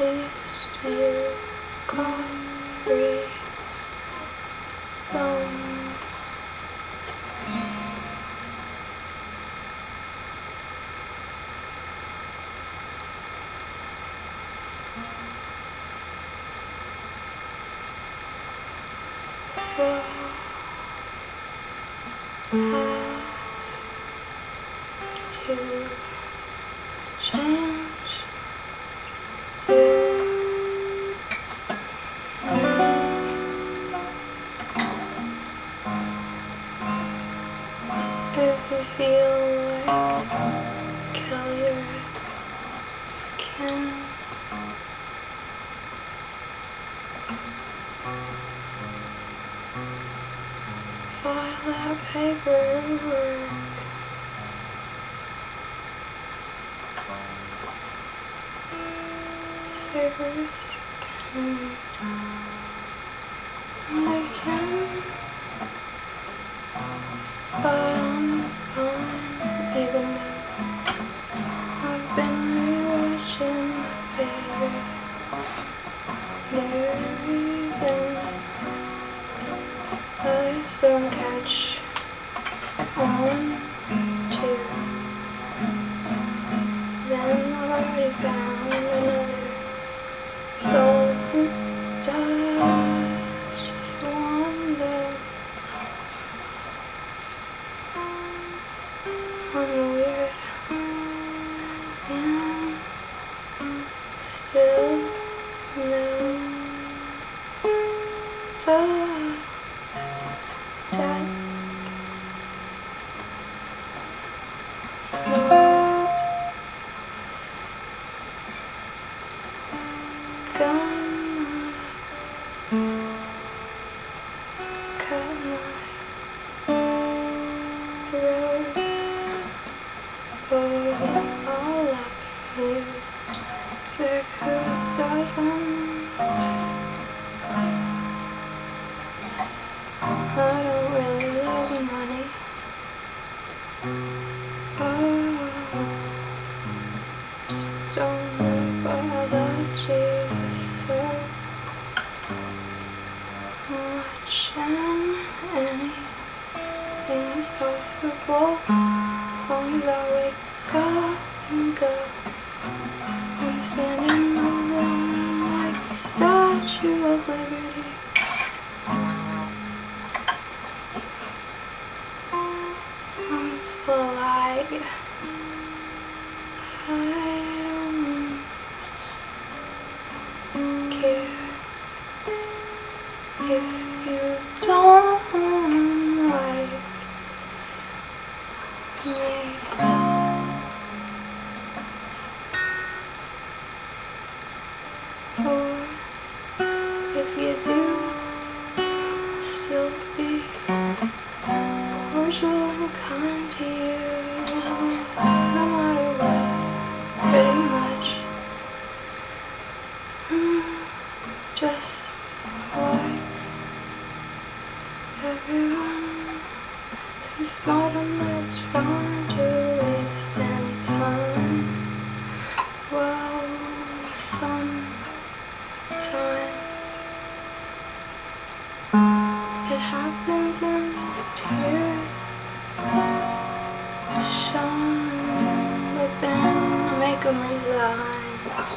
least you got free thumb. So to change you. If you feel like kill your. That paperwork. Savers and I can, but I'm fine even though I've been rewatching my favorite movies and others don't catch on two. Then I've already found another soul who does just wonder. I'm weird Who doesn't. I don't really love money. Oh, just don't Jesus so anything is possible long I wake up and go. I'm standing alone like the Statue of Liberty. I'm fly. Cordial and kind to you. No matter what, pretty much. Mm, Just like everyone who's smart enough trying to waste any time. Well, sometimes it happens in tears. But then I make make 'em resign.